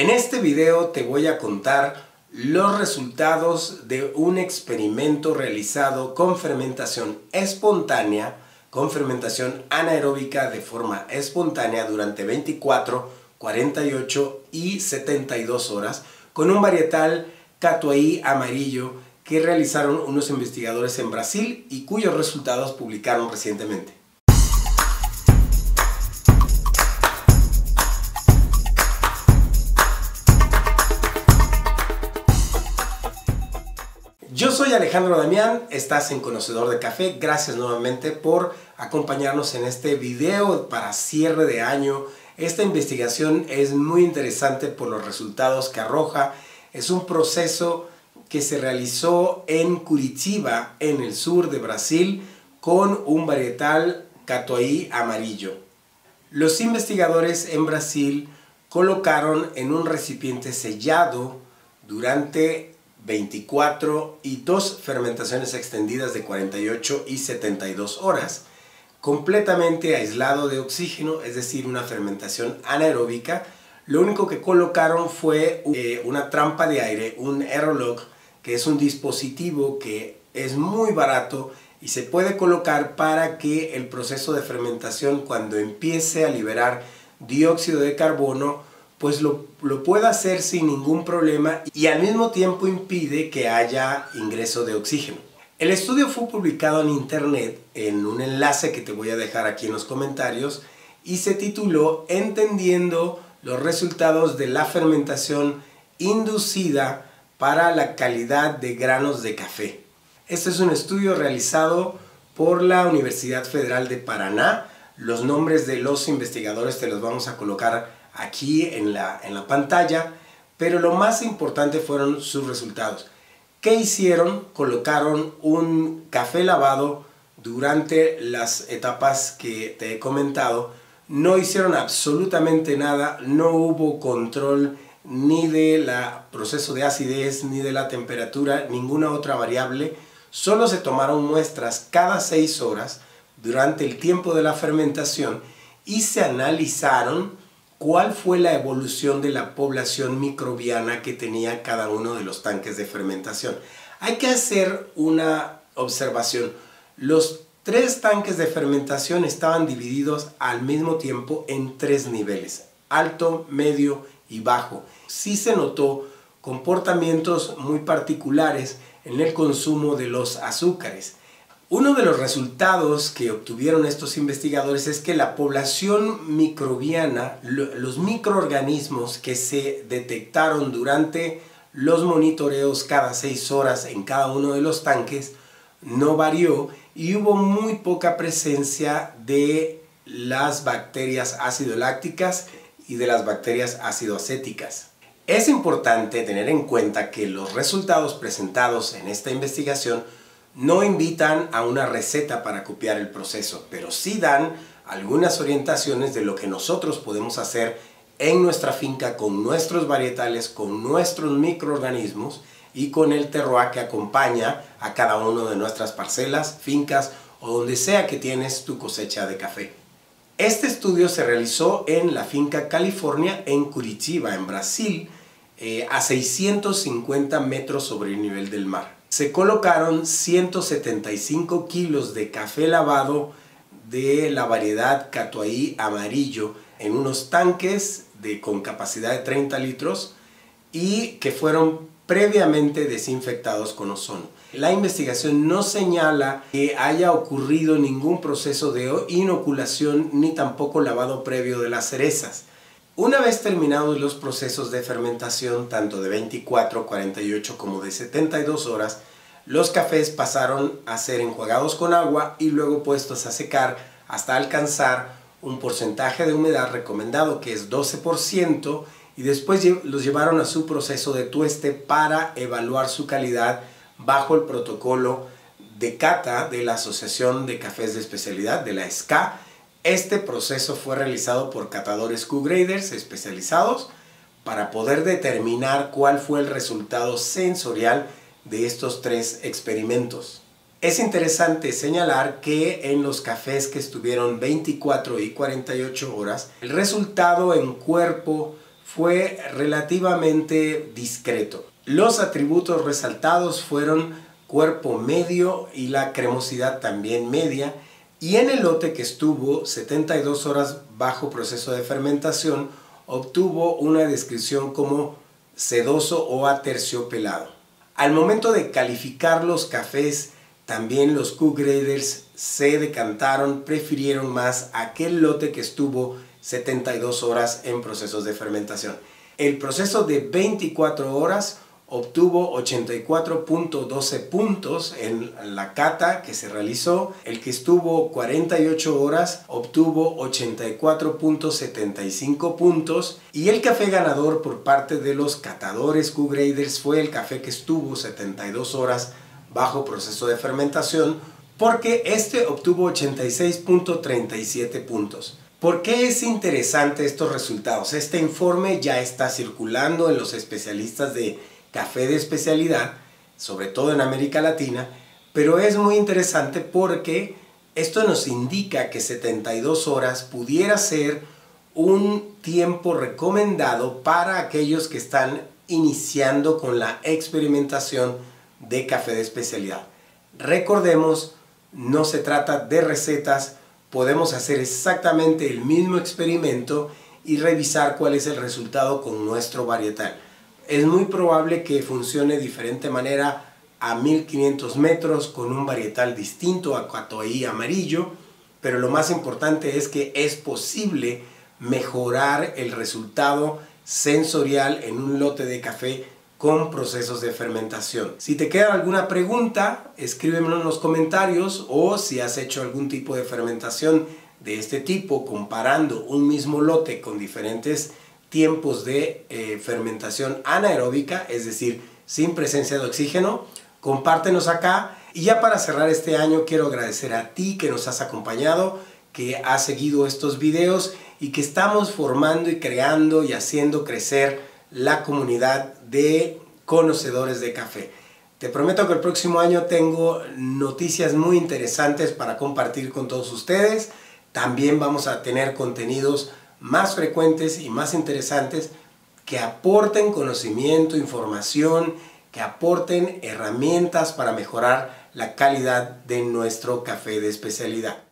En este video te voy a contar los resultados de un experimento realizado con fermentación espontánea, con fermentación anaeróbica de forma espontánea durante 24, 48 y 72 horas con un varietal Catuai amarillo que realizaron unos investigadores en Brasil y cuyos resultados publicaron recientemente. Yo soy Alejandro Damián, estás en Conocedor de Café, gracias nuevamente por acompañarnos en este video para cierre de año. Esta investigación es muy interesante por los resultados que arroja es un proceso que se realizó en Curitiba, en el sur de Brasil, con un varietal catuai amarillo. Los investigadores en Brasil colocaron en un recipiente sellado durante 24 y dos fermentaciones extendidas de 48 y 72 horas, completamente aislado de oxígeno, es decir, una fermentación anaeróbica, lo único que colocaron fue eh, una trampa de aire, un Aerolog, que es un dispositivo que es muy barato y se puede colocar para que el proceso de fermentación cuando empiece a liberar dióxido de carbono pues lo, lo pueda hacer sin ningún problema y al mismo tiempo impide que haya ingreso de oxígeno. El estudio fue publicado en internet en un enlace que te voy a dejar aquí en los comentarios y se tituló Entendiendo los resultados de la fermentación inducida para la calidad de granos de café. Este es un estudio realizado por la Universidad Federal de Paraná. Los nombres de los investigadores te los vamos a colocar aquí en la, en la pantalla, pero lo más importante fueron sus resultados. ¿Qué hicieron? Colocaron un café lavado durante las etapas que te he comentado no hicieron absolutamente nada, no hubo control ni del proceso de acidez, ni de la temperatura, ninguna otra variable, solo se tomaron muestras cada seis horas durante el tiempo de la fermentación y se analizaron cuál fue la evolución de la población microbiana que tenía cada uno de los tanques de fermentación. Hay que hacer una observación. Los Tres tanques de fermentación estaban divididos al mismo tiempo en tres niveles, alto, medio y bajo. Sí se notó comportamientos muy particulares en el consumo de los azúcares. Uno de los resultados que obtuvieron estos investigadores es que la población microbiana, los microorganismos que se detectaron durante los monitoreos cada seis horas en cada uno de los tanques, no varió y hubo muy poca presencia de las bacterias ácido lácticas y de las bacterias ácido acéticas. Es importante tener en cuenta que los resultados presentados en esta investigación no invitan a una receta para copiar el proceso, pero sí dan algunas orientaciones de lo que nosotros podemos hacer en nuestra finca con nuestros varietales, con nuestros microorganismos y con el terroir que acompaña a cada uno de nuestras parcelas, fincas o donde sea que tienes tu cosecha de café. Este estudio se realizó en la finca California en Curitiba, en Brasil, eh, a 650 metros sobre el nivel del mar. Se colocaron 175 kilos de café lavado de la variedad Catuai amarillo en unos tanques de, con capacidad de 30 litros y que fueron previamente desinfectados con ozono. La investigación no señala que haya ocurrido ningún proceso de inoculación ni tampoco lavado previo de las cerezas. Una vez terminados los procesos de fermentación, tanto de 24, 48 como de 72 horas, los cafés pasaron a ser enjuagados con agua y luego puestos a secar hasta alcanzar un porcentaje de humedad recomendado que es 12% y después los llevaron a su proceso de tueste para evaluar su calidad bajo el protocolo de cata de la Asociación de Cafés de Especialidad, de la SCA. Este proceso fue realizado por catadores Q-graders especializados para poder determinar cuál fue el resultado sensorial de estos tres experimentos. Es interesante señalar que en los cafés que estuvieron 24 y 48 horas, el resultado en cuerpo fue relativamente discreto. Los atributos resaltados fueron cuerpo medio y la cremosidad también media. Y en el lote que estuvo 72 horas bajo proceso de fermentación, obtuvo una descripción como sedoso o aterciopelado. Al momento de calificar los cafés, también los Q-Graders se decantaron, prefirieron más aquel lote que estuvo 72 horas en procesos de fermentación. El proceso de 24 horas obtuvo 84.12 puntos en la cata que se realizó. El que estuvo 48 horas obtuvo 84.75 puntos. Y el café ganador por parte de los catadores Q-Graders fue el café que estuvo 72 horas bajo proceso de fermentación porque este obtuvo 86.37 puntos. ¿Por qué es interesante estos resultados? Este informe ya está circulando en los especialistas de café de especialidad, sobre todo en América Latina, pero es muy interesante porque esto nos indica que 72 horas pudiera ser un tiempo recomendado para aquellos que están iniciando con la experimentación de café de especialidad. Recordemos, no se trata de recetas, podemos hacer exactamente el mismo experimento y revisar cuál es el resultado con nuestro varietal es muy probable que funcione de diferente manera a 1500 metros con un varietal distinto a Catoí amarillo, pero lo más importante es que es posible mejorar el resultado sensorial en un lote de café con procesos de fermentación. Si te queda alguna pregunta, escríbemelo en los comentarios o si has hecho algún tipo de fermentación de este tipo comparando un mismo lote con diferentes tiempos de eh, fermentación anaeróbica, es decir, sin presencia de oxígeno. Compártenos acá. Y ya para cerrar este año quiero agradecer a ti que nos has acompañado, que has seguido estos videos y que estamos formando y creando y haciendo crecer la comunidad de conocedores de café. Te prometo que el próximo año tengo noticias muy interesantes para compartir con todos ustedes. También vamos a tener contenidos más frecuentes y más interesantes que aporten conocimiento, información, que aporten herramientas para mejorar la calidad de nuestro café de especialidad.